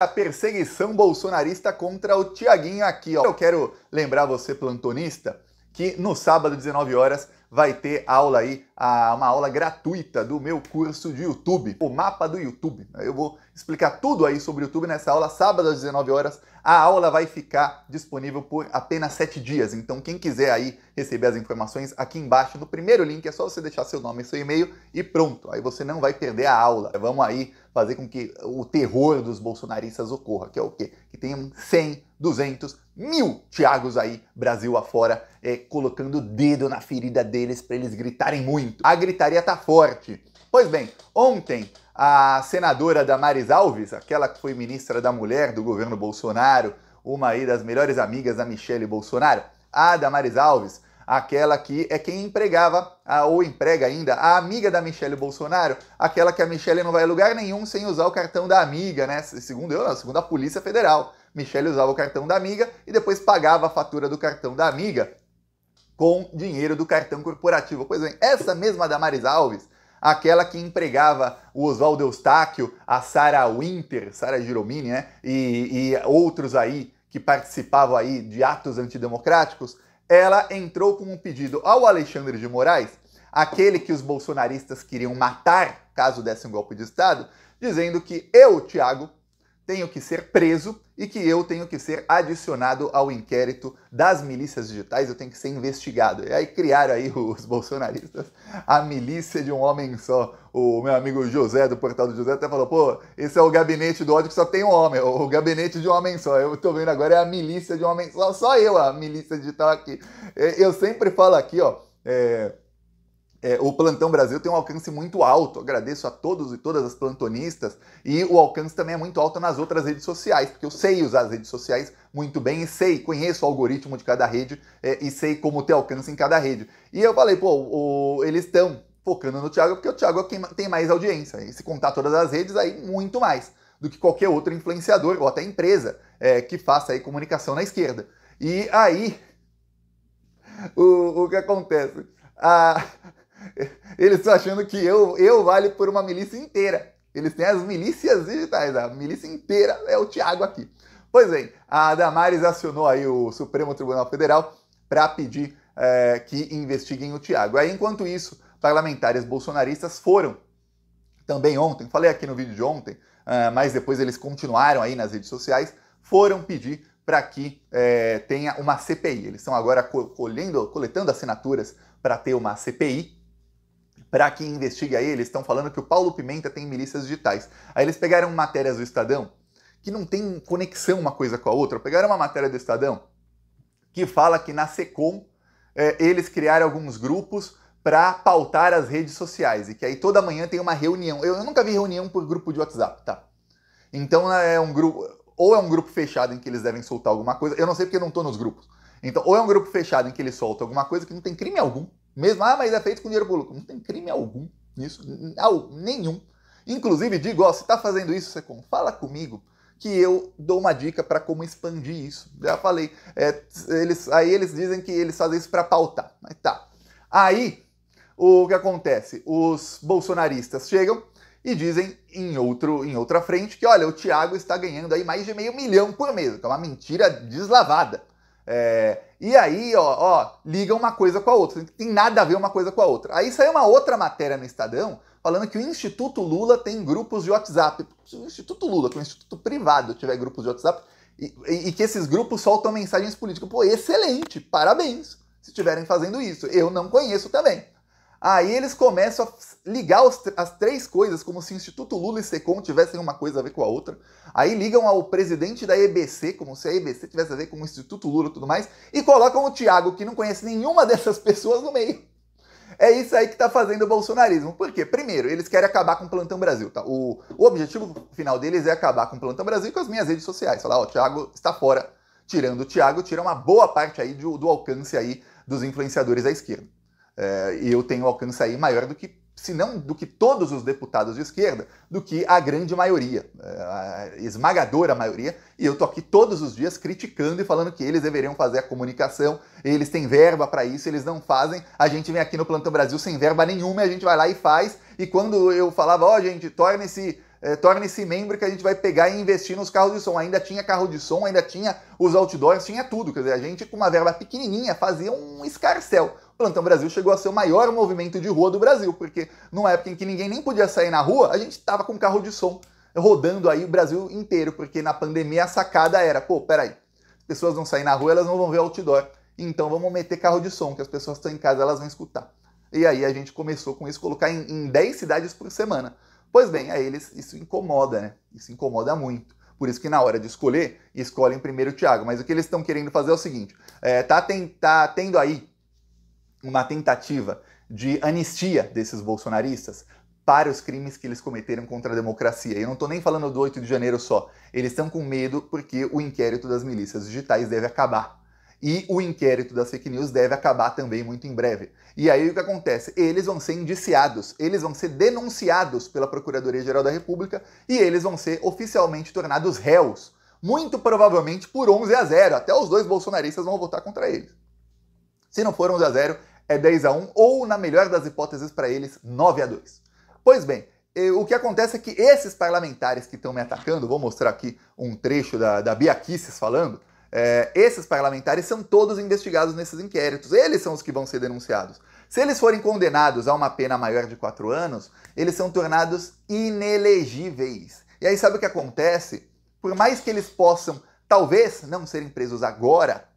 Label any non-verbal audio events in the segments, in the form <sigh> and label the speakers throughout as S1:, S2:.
S1: a perseguição bolsonarista contra o Tiaguinho aqui, ó. Eu quero lembrar você, plantonista, que no sábado, 19 horas, vai ter aula aí, uma aula gratuita do meu curso de YouTube, o mapa do YouTube. Eu vou explicar tudo aí sobre o YouTube nessa aula, sábado às 19 horas. A aula vai ficar disponível por apenas 7 dias, então quem quiser aí receber as informações aqui embaixo no primeiro link é só você deixar seu nome e seu e-mail e pronto. Aí você não vai perder a aula. Vamos aí fazer com que o terror dos bolsonaristas ocorra, que é o quê? Que tenham 100, 200, mil Tiagos aí, Brasil afora, é, colocando o dedo na ferida deles para eles gritarem muito. A gritaria tá forte. Pois bem, ontem a senadora Damares Alves, aquela que foi ministra da Mulher do governo Bolsonaro, uma aí das melhores amigas da Michelle Bolsonaro, a Damares Alves, aquela que é quem empregava, ou emprega ainda, a amiga da Michelle Bolsonaro, aquela que a Michelle não vai a lugar nenhum sem usar o cartão da amiga, né? Segundo eu, segundo a Polícia Federal. Michelle usava o cartão da amiga e depois pagava a fatura do cartão da amiga com dinheiro do cartão corporativo. Pois bem, essa mesma Damaris Alves, aquela que empregava o Oswaldo Eustáquio, a Sara Winter, Sara Giromini, né? E, e outros aí que participavam aí de atos antidemocráticos, ela entrou com um pedido ao Alexandre de Moraes, aquele que os bolsonaristas queriam matar caso desse um golpe de Estado, dizendo que eu, Tiago, tenho que ser preso e que eu tenho que ser adicionado ao inquérito das milícias digitais, eu tenho que ser investigado. E aí criaram aí <laughs> os bolsonaristas a milícia de um homem só. O meu amigo José, do Portal do José, até falou, pô, esse é o gabinete do ódio que só tem um homem, o gabinete de um homem só. Eu tô vendo agora é a milícia de um homem só, só eu, a milícia digital aqui. Eu sempre falo aqui, ó, é, é, o Plantão Brasil tem um alcance muito alto. Agradeço a todos e todas as plantonistas. E o alcance também é muito alto nas outras redes sociais, porque eu sei usar as redes sociais muito bem e sei, conheço o algoritmo de cada rede é, e sei como ter alcance em cada rede. E eu falei, pô, o, eles estão focando no Thiago porque o Thiago é quem tem mais audiência. E se contar todas as redes, aí muito mais do que qualquer outro influenciador ou até empresa é, que faça aí comunicação na esquerda. E aí, <laughs> o, o que acontece? A, <laughs> eles estão achando que eu, eu vale por uma milícia inteira. Eles têm as milícias digitais, a milícia inteira é o Thiago aqui. Pois bem, a Damares acionou aí o Supremo Tribunal Federal para pedir é, que investiguem o Thiago. Aí, enquanto isso, parlamentares bolsonaristas foram também ontem, falei aqui no vídeo de ontem, uh, mas depois eles continuaram aí nas redes sociais, foram pedir para que é, tenha uma CPI. Eles estão agora colhendo, coletando assinaturas para ter uma CPI para que investigue aí, eles estão falando que o Paulo Pimenta tem milícias digitais. Aí eles pegaram matérias do Estadão que não tem conexão uma coisa com a outra. Pegaram uma matéria do Estadão que fala que na Secom é, eles criaram alguns grupos para pautar as redes sociais e que aí toda manhã tem uma reunião. Eu, eu nunca vi reunião por grupo de WhatsApp, tá? Então é um grupo, ou é um grupo fechado em que eles devem soltar alguma coisa. Eu não sei porque eu não estou nos grupos. Então, ou é um grupo fechado em que eles soltam alguma coisa que não tem crime algum. Mesmo, ah, mas é feito com dinheiro público. Não tem crime algum nisso, nenhum. Inclusive, digo, ó, se tá fazendo isso, você fala comigo que eu dou uma dica para como expandir isso. Já falei, é, eles, aí eles dizem que eles fazem isso para pautar. Mas tá. Aí, o que acontece? Os bolsonaristas chegam e dizem em, outro, em outra frente que, olha, o Thiago está ganhando aí mais de meio milhão por mês, que é uma mentira deslavada. É, e aí, ó, ó, liga uma coisa com a outra. Tem nada a ver uma coisa com a outra. Aí saiu uma outra matéria no Estadão falando que o Instituto Lula tem grupos de WhatsApp. Se o Instituto Lula, que é um instituto privado, tiver grupos de WhatsApp, e, e, e que esses grupos soltam mensagens políticas. Pô, excelente! Parabéns se estiverem fazendo isso. Eu não conheço também. Aí eles começam a ligar os, as três coisas, como se o Instituto Lula e Secom tivessem uma coisa a ver com a outra. Aí ligam ao presidente da EBC, como se a EBC tivesse a ver com o Instituto Lula e tudo mais, e colocam o Thiago, que não conhece nenhuma <laughs> dessas pessoas, no meio. É isso aí que está fazendo o bolsonarismo. Por quê? Primeiro, eles querem acabar com o Plantão Brasil. Tá? O, o objetivo final deles é acabar com o Plantão Brasil e com as minhas redes sociais. Falar, ó, o Thiago está fora. Tirando o Thiago, tira uma boa parte aí do, do alcance aí dos influenciadores à esquerda. É, e eu tenho alcance aí maior do que, se não do que todos os deputados de esquerda, do que a grande maioria, é, a esmagadora maioria. E eu tô aqui todos os dias criticando e falando que eles deveriam fazer a comunicação, eles têm verba para isso, eles não fazem. A gente vem aqui no Plantão Brasil sem verba nenhuma, a gente vai lá e faz. E quando eu falava, ó, oh, gente, torne-se é, torne-se membro que a gente vai pegar e investir nos carros de som. Ainda tinha carro de som, ainda tinha os outdoors, tinha tudo. Quer dizer, a gente com uma verba pequenininha fazia um escarcel. Plantão Brasil chegou a ser o maior movimento de rua do Brasil, porque numa época em que ninguém nem podia sair na rua, a gente estava com carro de som rodando aí o Brasil inteiro, porque na pandemia a sacada era, pô, peraí, as pessoas vão sair na rua, elas não vão ver outdoor, então vamos meter carro de som, que as pessoas estão em casa, elas vão escutar. E aí a gente começou com isso, colocar em, em 10 cidades por semana. Pois bem, a eles isso incomoda, né? Isso incomoda muito. Por isso que na hora de escolher, escolhem primeiro o Thiago. Mas o que eles estão querendo fazer é o seguinte: é, tá, tem, tá tendo aí uma tentativa de anistia desses bolsonaristas para os crimes que eles cometeram contra a democracia. Eu não estou nem falando do 8 de janeiro só. Eles estão com medo porque o inquérito das milícias digitais deve acabar. E o inquérito das fake news deve acabar também muito em breve. E aí o que acontece? Eles vão ser indiciados, eles vão ser denunciados pela Procuradoria-Geral da República e eles vão ser oficialmente tornados réus. Muito provavelmente por 11 a 0. Até os dois bolsonaristas vão votar contra eles. Se não for 11 a 0, é 10 a 1 ou, na melhor das hipóteses para eles, 9 a 2. Pois bem, o que acontece é que esses parlamentares que estão me atacando, vou mostrar aqui um trecho da, da Bia Kisses falando, é, esses parlamentares são todos investigados nesses inquéritos. Eles são os que vão ser denunciados. Se eles forem condenados a uma pena maior de quatro anos, eles são tornados inelegíveis. E aí sabe o que acontece? Por mais que eles possam, talvez, não serem presos agora,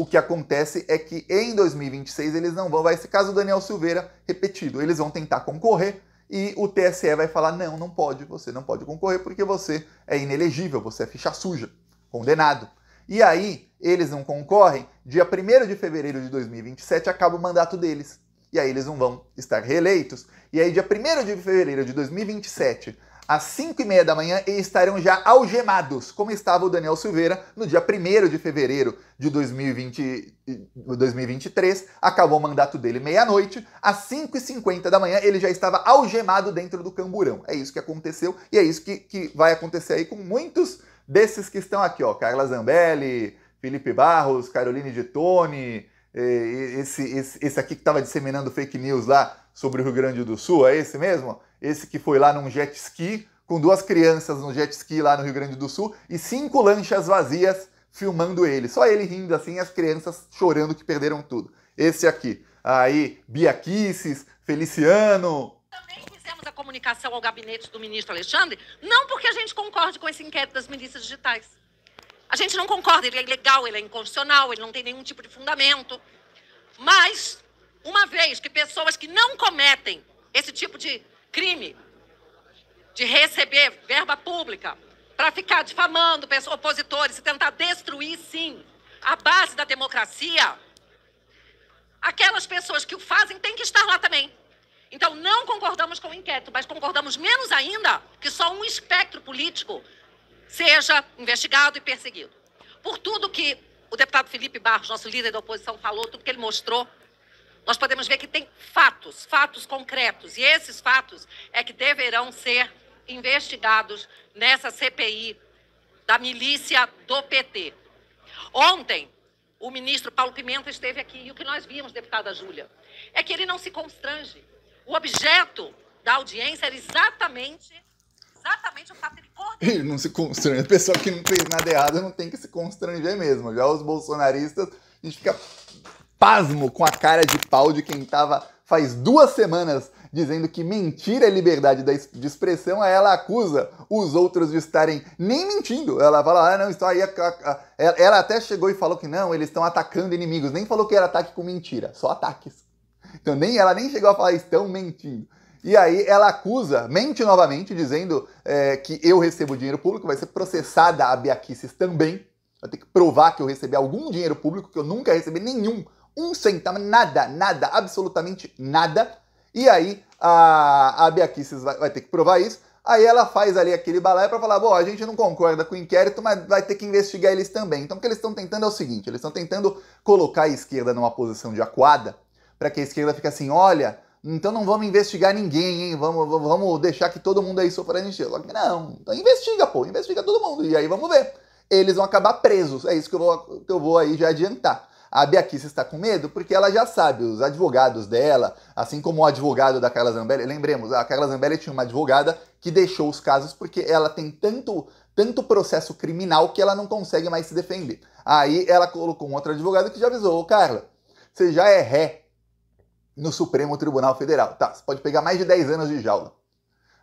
S1: o que acontece é que em 2026 eles não vão, vai ser caso Daniel Silveira repetido, eles vão tentar concorrer e o TSE vai falar: não, não pode, você não pode concorrer porque você é inelegível, você é ficha suja, condenado. E aí, eles não concorrem, dia 1 de fevereiro de 2027 acaba o mandato deles. E aí eles não vão estar reeleitos. E aí, dia 1 de fevereiro de 2027, às 5 e meia da manhã, estarão já algemados, como estava o Daniel Silveira no dia 1 de fevereiro de 2020, 2023. Acabou o mandato dele meia-noite. Às 5h50 da manhã, ele já estava algemado dentro do camburão. É isso que aconteceu e é isso que, que vai acontecer aí com muitos desses que estão aqui, ó, Carla Zambelli, Felipe Barros, Caroline de Tone, esse, esse, esse aqui que estava disseminando fake news lá sobre o Rio Grande do Sul, é esse mesmo? Esse que foi lá num jet ski, com duas crianças no jet ski lá no Rio Grande do Sul e cinco lanchas vazias filmando ele. Só ele rindo assim, as crianças chorando que perderam tudo. Esse aqui. Aí, Bia Kisses, Feliciano,
S2: a comunicação ao gabinete do ministro Alexandre, não porque a gente concorde com esse inquérito das milícias digitais. A gente não concorda, ele é ilegal, ele é inconstitucional, ele não tem nenhum tipo de fundamento. Mas, uma vez que pessoas que não cometem esse tipo de crime, de receber verba pública para ficar difamando opositores e tentar destruir, sim, a base da democracia, aquelas pessoas que o fazem têm que estar lá também. Então, não concordamos com o inquérito, mas concordamos menos ainda que só um espectro político seja investigado e perseguido. Por tudo que o deputado Felipe Barros, nosso líder da oposição, falou, tudo que ele mostrou, nós podemos ver que tem fatos, fatos concretos, e esses fatos é que deverão ser investigados nessa CPI da milícia do PT. Ontem, o ministro Paulo Pimenta esteve aqui e o que nós vimos, deputada Júlia, é que ele não se constrange o objeto da audiência era exatamente, exatamente o fato
S1: ele não se constrange. A pessoa que não fez nada errado não tem que se constranger mesmo. Já os bolsonaristas, a gente fica pasmo com a cara de pau de quem estava faz duas semanas dizendo que mentira é liberdade de expressão, aí ela acusa os outros de estarem nem mentindo. Ela fala, ah, não, estão aí. Ela até chegou e falou que não, eles estão atacando inimigos. Nem falou que era ataque com mentira, só ataques. Então nem ela nem chegou a falar estão mentindo. E aí ela acusa, mente novamente, dizendo é, que eu recebo dinheiro público, vai ser processada a Biaquices também. Vai ter que provar que eu recebi algum dinheiro público, que eu nunca recebi nenhum, um centavo, nada, nada, absolutamente nada. E aí a, a Biaquices vai, vai ter que provar isso. Aí ela faz ali aquele balé para falar: bom, a gente não concorda com o inquérito, mas vai ter que investigar eles também. Então o que eles estão tentando é o seguinte: eles estão tentando colocar a esquerda numa posição de acuada para que a esquerda fique assim, olha, então não vamos investigar ninguém, hein? Vamos, vamos deixar que todo mundo aí sofra Só que não, então investiga, pô, investiga todo mundo. E aí vamos ver. Eles vão acabar presos. É isso que eu vou, que eu vou aí já adiantar. A Beatriz está com medo porque ela já sabe, os advogados dela, assim como o advogado da Carla Zambelli, lembremos, a Carla Zambelli tinha uma advogada que deixou os casos porque ela tem tanto, tanto processo criminal que ela não consegue mais se defender. Aí ela colocou um outro advogado que já avisou, Carla, você já é ré no Supremo Tribunal Federal. Tá, você pode pegar mais de 10 anos de jaula.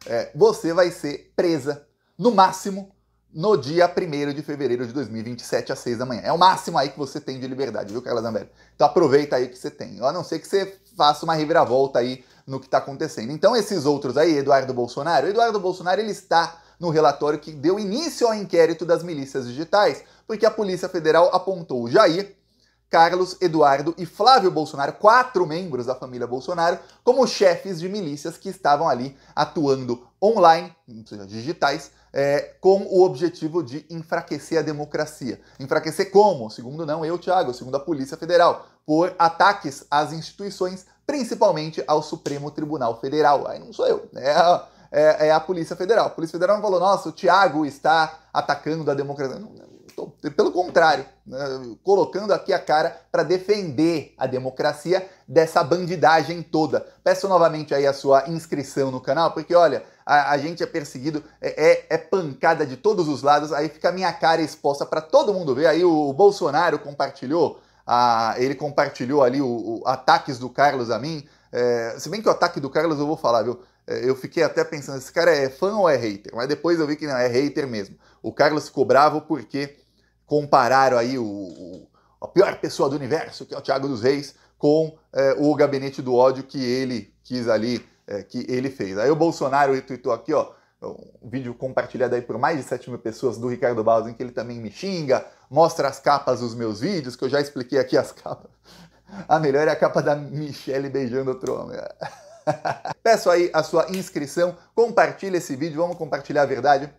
S1: É, você vai ser presa, no máximo, no dia 1 de fevereiro de 2027, às 6 da manhã. É o máximo aí que você tem de liberdade, viu, Carla Zambelli? Então aproveita aí que você tem. A não ser que você faça uma reviravolta aí no que está acontecendo. Então esses outros aí, Eduardo Bolsonaro, Eduardo Bolsonaro ele está no relatório que deu início ao inquérito das milícias digitais, porque a Polícia Federal apontou Jair, Carlos, Eduardo e Flávio Bolsonaro, quatro membros da família Bolsonaro, como chefes de milícias que estavam ali atuando online, ou seja, digitais, é, com o objetivo de enfraquecer a democracia. Enfraquecer como? Segundo não eu, Thiago, segundo a Polícia Federal, por ataques às instituições, principalmente ao Supremo Tribunal Federal. Aí não sou eu, é a, é, é a Polícia Federal. A Polícia Federal não falou, nossa, o Thiago está atacando a democracia. Não, pelo contrário, né, colocando aqui a cara para defender a democracia dessa bandidagem toda. Peço novamente aí a sua inscrição no canal, porque olha, a, a gente é perseguido, é, é, é, pancada de todos os lados, aí fica a minha cara exposta para todo mundo ver. Aí o, o Bolsonaro compartilhou, a, ele compartilhou ali o, o ataques do Carlos a mim. É, se bem que o ataque do Carlos eu vou falar, viu? É, eu fiquei até pensando, esse cara é fã ou é hater? Mas depois eu vi que não, é hater mesmo. O Carlos ficou bravo porque compararam aí o, o, a pior pessoa do universo, que é o Thiago dos Reis, com é, o gabinete do ódio que ele quis ali, é, que ele fez. Aí o Bolsonaro tweetou aqui, ó, um vídeo compartilhado aí por mais de 7 mil pessoas do Ricardo Barros, em que ele também me xinga, mostra as capas dos meus vídeos, que eu já expliquei aqui as <laughs> capas. A melhor é a capa da Michelle beijando outro homem. <laughs> Peço aí a sua inscrição, compartilhe esse vídeo, vamos compartilhar a verdade.